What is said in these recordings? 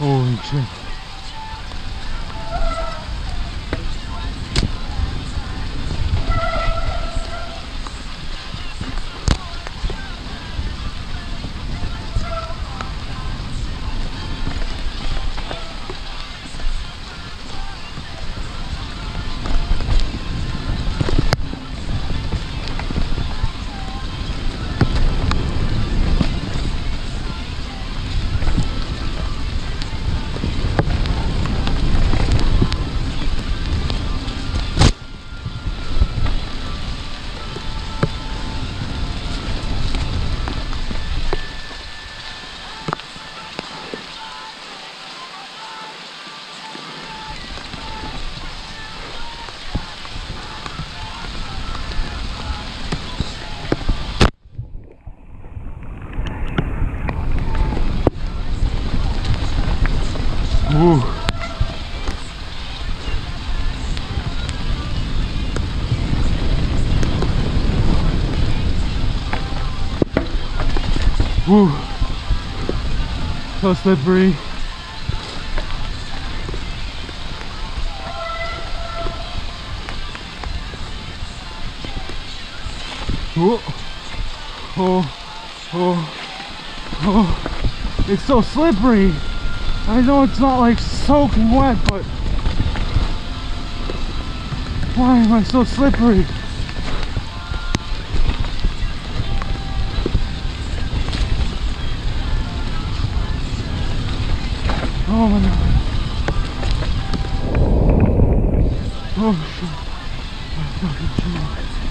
Holy shit. Ooh. So slippery. Ooh. Oh, oh, oh. It's so slippery. I know it's not like soaking wet, but why am I so slippery? Oh my god. Oh shit. Fucking.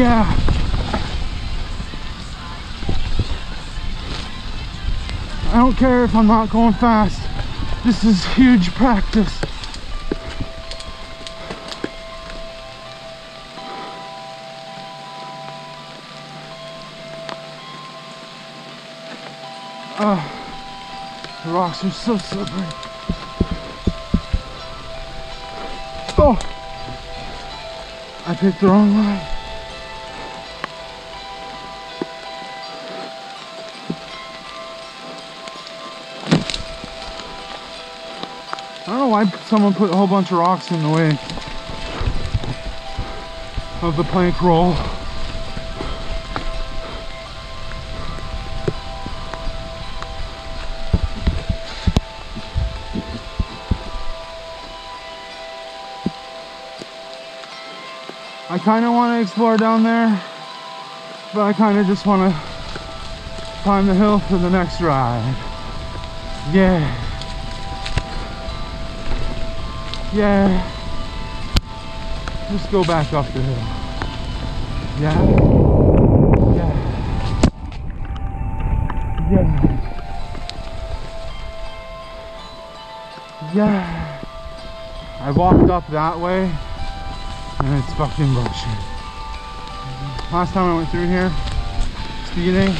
Yeah. I don't care if I'm not going fast. This is huge practice. Oh, the rocks are so slippery. Oh, I picked the wrong line. I don't know why someone put a whole bunch of rocks in the way of the plank roll. I kind of want to explore down there, but I kind of just want to climb the hill for the next ride. Yeah. Yeah. Just go back up the hill. Yeah. Yeah. Yeah. Yeah. I walked up that way and it's fucking bullshit. Last time I went through here, speeding,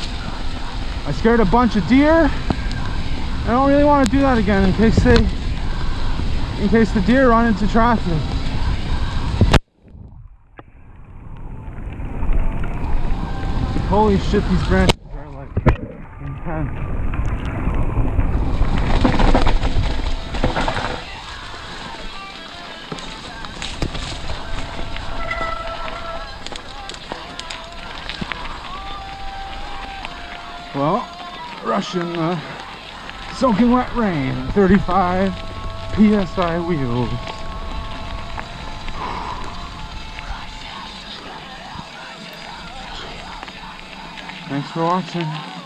I scared a bunch of deer. I don't really want to do that again in case they in case the deer run into traffic. Holy shit, these branches are like intense. Well, rushing uh, the soaking wet rain, 35 PSI wheels. Thanks for watching.